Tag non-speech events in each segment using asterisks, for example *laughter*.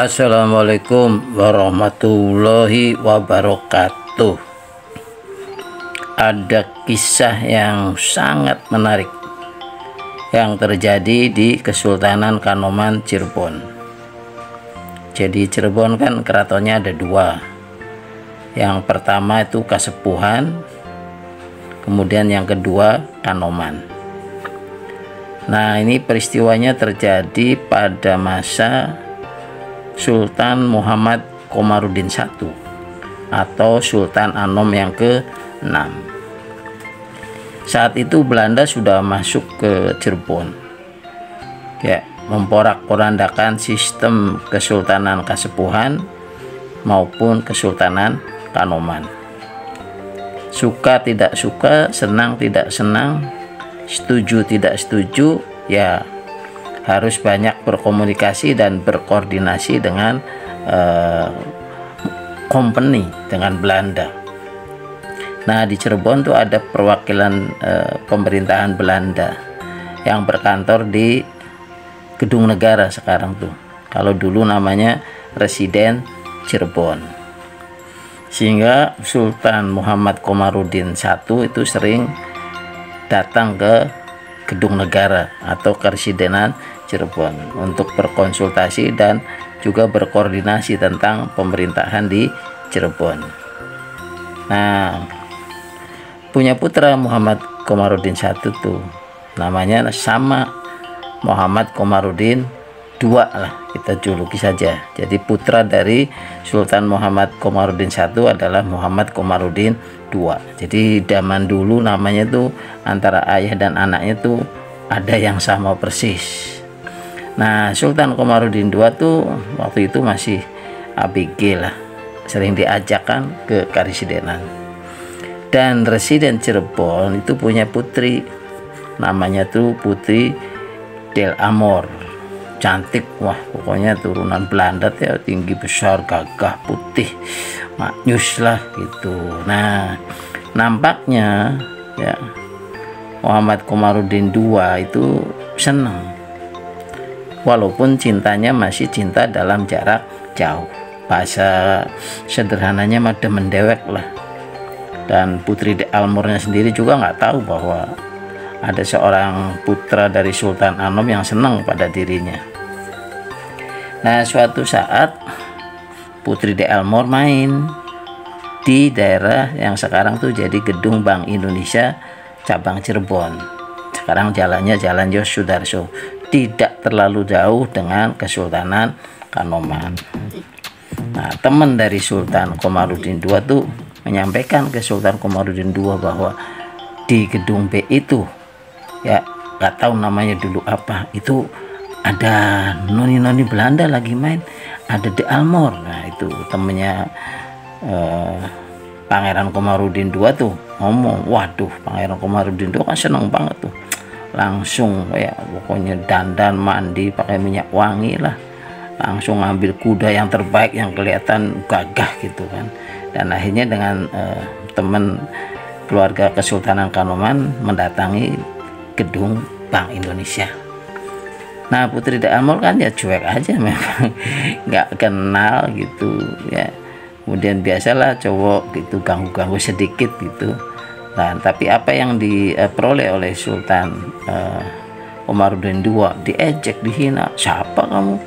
Assalamualaikum warahmatullahi wabarakatuh. Ada kisah yang sangat menarik yang terjadi di Kesultanan Kanoman Cirebon. Jadi Cirebon kan keratonnya ada dua. Yang pertama itu Kasepuhan, kemudian yang kedua Kanoman. Nah ini peristiwanya terjadi pada masa Sultan Muhammad Komarudin I atau Sultan Anom yang ke-6. Saat itu Belanda sudah masuk ke Cirebon. Ya, memporak-porandakan sistem Kesultanan Kasepuhan maupun Kesultanan Kanoman. Suka tidak suka, senang tidak senang, setuju tidak setuju, ya harus banyak berkomunikasi dan berkoordinasi dengan uh, company dengan Belanda. Nah di Cirebon tuh ada perwakilan uh, pemerintahan Belanda yang berkantor di Gedung Negara sekarang tuh. Kalau dulu namanya Residen Cirebon. Sehingga Sultan Muhammad Komarudin I itu sering datang ke Gedung Negara atau Keresidenan Cirebon untuk berkonsultasi dan juga berkoordinasi tentang pemerintahan di Cirebon. Nah, punya putra Muhammad Komarudin satu tuh. Namanya sama Muhammad Komarudin dua lah kita juluki saja. Jadi putra dari Sultan Muhammad Komarudin satu adalah Muhammad Komarudin dua. Jadi zaman dulu namanya tuh antara ayah dan anaknya tuh ada yang sama persis nah Sultan Komarudin dua tuh waktu itu masih ABG lah. Sering diajakkan ke Karisidenan. Dan residen Cirebon itu punya putri. Namanya tuh Putri Del Amor. Cantik wah pokoknya turunan Belanda ya tinggi besar gagah putih maknyus lah gitu. Nah nampaknya ya Muhammad Komarudin II itu senang walaupun cintanya masih cinta dalam jarak jauh bahasa sederhananya mah mendewek lah dan Putri de Almornya sendiri juga nggak tahu bahwa ada seorang putra dari Sultan Anom yang senang pada dirinya Nah suatu saat Putri De Elmore main di daerah yang sekarang tuh jadi gedung Bank Indonesia cabang Cirebon. Sekarang jalannya Jalan Yos Sudarso. Tidak terlalu jauh dengan Kesultanan Kanoman. Nah, teman dari Sultan Komarudin II tuh menyampaikan ke Sultan Komarudin II bahwa di gedung B itu ya nggak tahu namanya dulu apa itu ada noni-noni Belanda lagi main ada De Almor nah itu temennya eh, Pangeran Komarudin II tuh ngomong waduh Pangeran Komarudin II kan seneng banget tuh langsung ya pokoknya dandan mandi pakai minyak wangi lah. Langsung ngambil kuda yang terbaik yang kelihatan gagah gitu kan. Dan akhirnya dengan eh, teman keluarga Kesultanan Kanoman mendatangi gedung Bank Indonesia. Nah Putri Damol kan ya cuek aja memang. *laughs* Nggak kenal gitu ya. Kemudian biasalah cowok gitu ganggu-ganggu sedikit gitu nah tapi apa yang diperoleh oleh Sultan uh, Umaruddin II diejek dihina. Siapa kamu?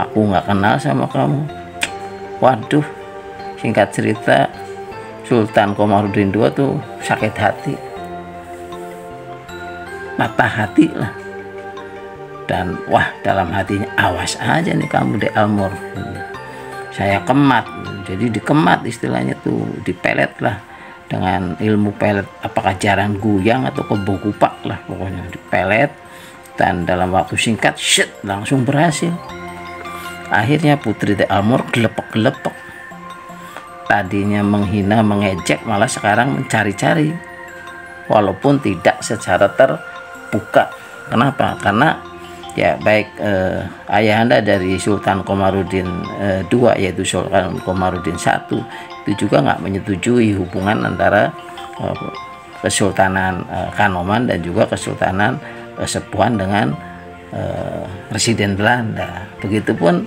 Aku nggak kenal sama kamu. Waduh singkat cerita Sultan Komarudin II tuh sakit hati. Patah hati lah. Dan wah dalam hatinya awas aja nih kamu di Almor saya kemat. Jadi dikemat istilahnya tuh dipelet lah dengan ilmu pelet apakah jarang guyang atau kebo kupak lah pokoknya. Dipelet dan dalam waktu singkat shit langsung berhasil. Akhirnya putri de Almor gelepek-gelepek. Tadinya menghina mengejek malah sekarang mencari-cari. Walaupun tidak secara terbuka. Kenapa? Karena ya baik eh, ayahanda dari Sultan Komarudin eh, II yaitu Sultan Komarudin I itu juga nggak menyetujui hubungan antara eh, Kesultanan eh, Kanoman dan juga Kesultanan Kesepuhan dengan eh, Residen Belanda. Begitupun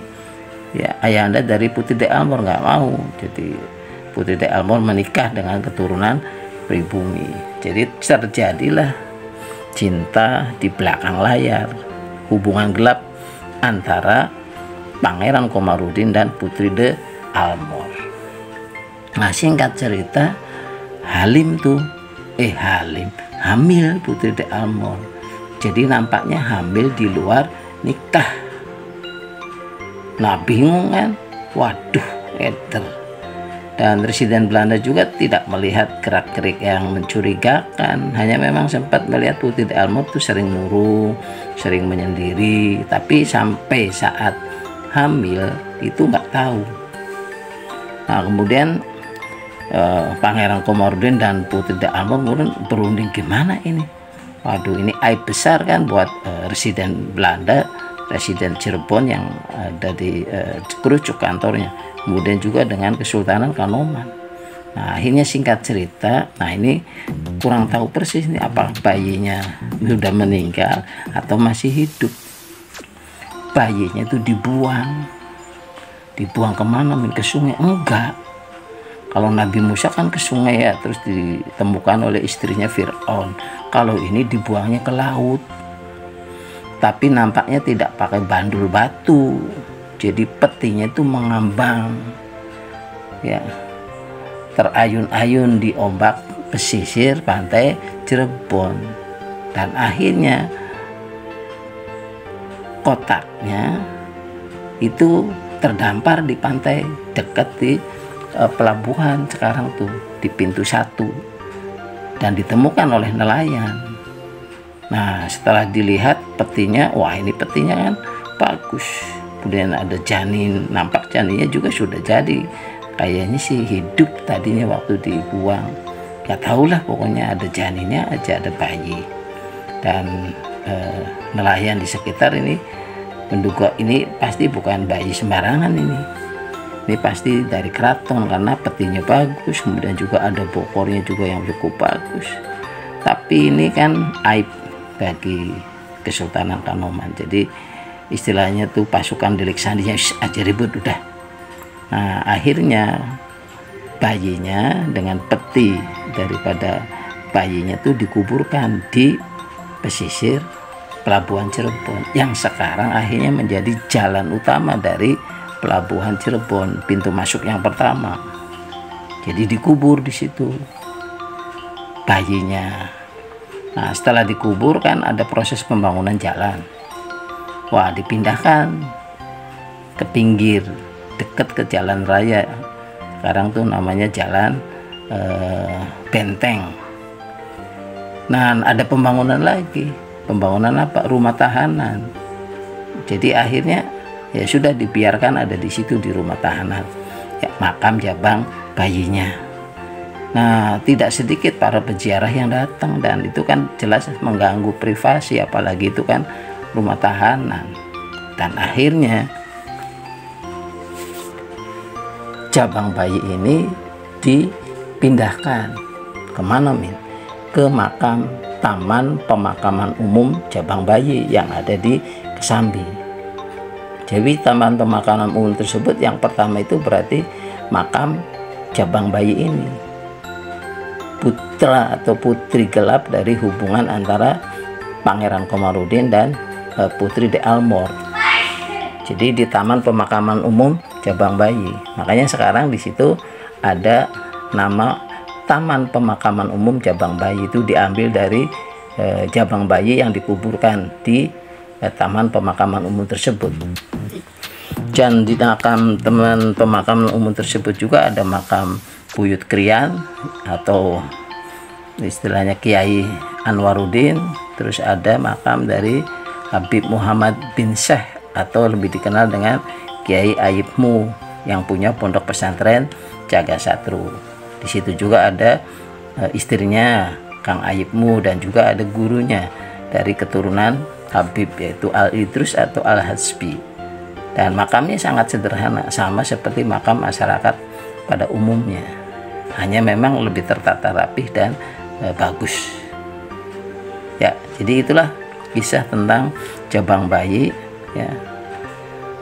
ya ayahanda dari Putri De Almor nggak mau. Jadi Putri De Almor menikah dengan keturunan pribumi. Jadi terjadilah cinta di belakang layar hubungan gelap antara Pangeran Komarudin dan Putri De Almor nah singkat cerita Halim tuh eh Halim hamil Putri De Almor jadi nampaknya hamil di luar nikah Nah bingung kan? Waduh, eder. Dan Residen Belanda juga tidak melihat gerak-gerik yang mencurigakan. Hanya memang sempat melihat Putri de itu sering murung, sering menyendiri. Tapi sampai saat hamil itu nggak tahu. Nah kemudian eh, Pangeran Komordin dan Putri de Almor kemudian berunding gimana ini? Waduh ini aib besar kan buat eh, Residen Belanda Residen Cirebon yang ada di uh, kerucuk kantornya. Kemudian juga dengan Kesultanan Kanoman. Nah akhirnya singkat cerita nah ini kurang tahu persis nih apa bayinya sudah meninggal atau masih hidup. Bayinya itu dibuang. Dibuang ke mana? Ke sungai? Enggak. Kalau Nabi Musa kan ke sungai ya terus ditemukan oleh istrinya Fir'aun. Kalau ini dibuangnya ke laut tapi nampaknya tidak pakai bandul batu. Jadi petinya itu mengambang. Ya. Terayun-ayun di ombak pesisir pantai Cirebon. Dan akhirnya kotaknya itu terdampar di pantai dekat di uh, pelabuhan sekarang tuh di pintu satu. Dan ditemukan oleh nelayan. Nah setelah dilihat petinya, wah ini petinya kan bagus. Kemudian ada janin, nampak janinnya juga sudah jadi. Kayaknya sih hidup tadinya waktu dibuang. Gak tau lah pokoknya ada janinnya aja ada bayi. Dan eh, nelayan di sekitar ini menduga ini pasti bukan bayi sembarangan ini. Ini pasti dari keraton karena petinya bagus, kemudian juga ada bokornya juga yang cukup bagus. Tapi ini kan aib bagi Kesultanan Kanoman jadi istilahnya tuh pasukan delik sandinya aja ribut udah. Nah akhirnya bayinya dengan peti daripada bayinya tuh dikuburkan di pesisir pelabuhan Cirebon yang sekarang akhirnya menjadi jalan utama dari pelabuhan Cirebon pintu masuk yang pertama. Jadi dikubur di situ. Bayinya Nah, setelah dikubur kan ada proses pembangunan jalan. Wah, dipindahkan ke pinggir, dekat ke jalan raya. Sekarang tuh namanya jalan eh, Benteng. Nah, ada pembangunan lagi. Pembangunan apa? Rumah tahanan. Jadi akhirnya ya sudah dibiarkan ada di situ di rumah tahanan. Ya, makam Jabang bayinya. Nah, tidak sedikit para peziarah yang datang dan itu kan jelas mengganggu privasi apalagi itu kan rumah tahanan. Dan akhirnya cabang bayi ini dipindahkan ke mana min? Ke makam Taman Pemakaman Umum Cabang Bayi yang ada di Kesambi. Jadi taman pemakaman umum tersebut yang pertama itu berarti makam cabang bayi ini putra atau putri gelap dari hubungan antara Pangeran Komarudin dan uh, Putri de Almor. Jadi di Taman Pemakaman Umum Jabang Bayi. Makanya sekarang di situ ada nama Taman Pemakaman Umum Jabang Bayi itu diambil dari uh, Jabang Bayi yang dikuburkan di uh, Taman Pemakaman Umum tersebut. Dan di makam teman pemakaman umum tersebut juga ada makam Buyut Krian atau istilahnya Kiai Anwaruddin. Terus ada makam dari Habib Muhammad bin Syekh atau lebih dikenal dengan Kiai Ayibmu yang punya pondok pesantren Jaga Satru. Di situ juga ada e, istrinya Kang Ayibmu dan juga ada gurunya dari keturunan Habib yaitu Al Idrus atau Al Hasbi. Dan makamnya sangat sederhana sama seperti makam masyarakat pada umumnya hanya memang lebih tertata rapih dan e, bagus. Ya jadi itulah kisah tentang cabang bayi ya.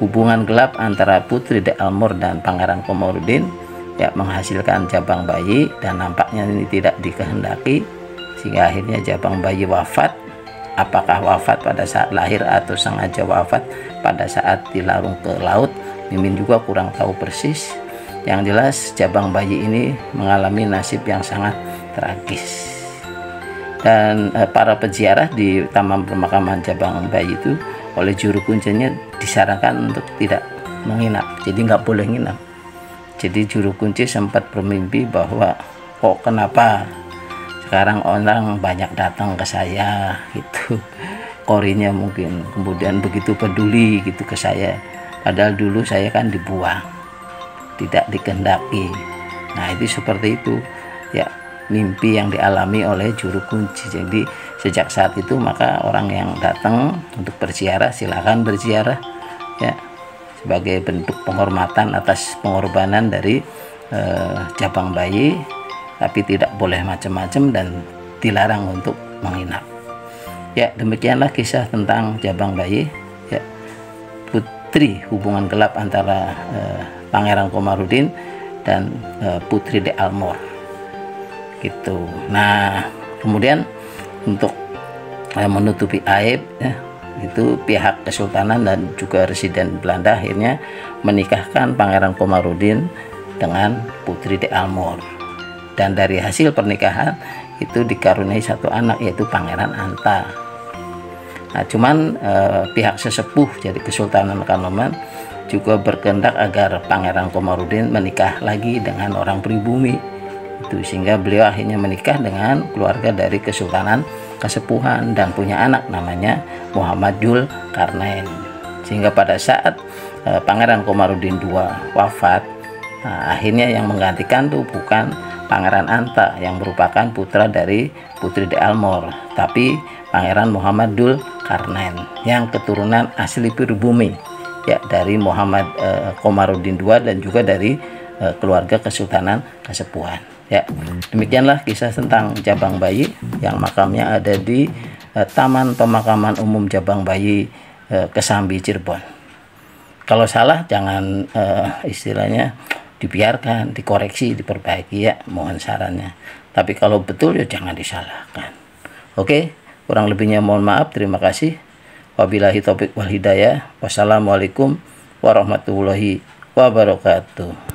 Hubungan gelap antara Putri De Almor dan Pangeran Komarudin ya menghasilkan jabang bayi dan nampaknya ini tidak dikehendaki sehingga akhirnya jabang bayi wafat. Apakah wafat pada saat lahir atau sengaja wafat pada saat dilarung ke laut Mimin juga kurang tahu persis yang jelas jabang bayi ini mengalami nasib yang sangat tragis. Dan e, para peziarah di taman pemakaman jabang bayi itu oleh juru kuncinya disarankan untuk tidak menginap. Jadi nggak boleh nginap. Jadi juru kunci sempat bermimpi bahwa kok kenapa? Sekarang orang banyak datang ke saya *laughs* gitu. Korinya mungkin kemudian begitu peduli gitu ke saya. Padahal dulu saya kan dibuang tidak dikendaki nah itu seperti itu. Ya mimpi yang dialami oleh juru kunci. Jadi sejak saat itu maka orang yang datang untuk berziarah silahkan berziarah. Ya sebagai bentuk penghormatan atas pengorbanan dari eh, jabang bayi tapi tidak boleh macam-macam dan dilarang untuk menginap. Ya demikianlah kisah tentang jabang bayi. Ya putri hubungan gelap antara eh, Pangeran Komarudin dan eh, Putri de Almor. Gitu. Nah kemudian untuk eh, menutupi aib ya, itu pihak Kesultanan dan juga residen Belanda akhirnya menikahkan Pangeran Komarudin dengan Putri de Almor. Dan dari hasil pernikahan itu dikaruniai satu anak yaitu Pangeran Anta. Nah cuman eh, pihak sesepuh jadi Kesultanan Kanoman juga berkehendak agar Pangeran Komarudin menikah lagi dengan orang pribumi. Itu sehingga beliau akhirnya menikah dengan keluarga dari Kesultanan kesepuhan dan punya anak namanya Muhammad Jul Karnain. Sehingga pada saat uh, Pangeran Komarudin II wafat nah, akhirnya yang menggantikan tuh bukan Pangeran Anta yang merupakan putra dari Putri De Almor tapi Pangeran Muhammad Dul Karnain yang keturunan asli pribumi ya dari Muhammad uh, Komarudin II dan juga dari uh, keluarga Kesultanan Kesepuhan Ya, demikianlah kisah tentang Jabang Bayi yang makamnya ada di uh, Taman Pemakaman Umum Jabang Bayi uh, Kesambi Cirebon. Kalau salah jangan uh, istilahnya dibiarkan, dikoreksi, diperbaiki ya, mohon sarannya. Tapi kalau betul ya jangan disalahkan. Oke, kurang lebihnya mohon maaf, terima kasih. Wabillahi taufik wal hidayah. Wassalamualaikum warahmatullahi wabarakatuh.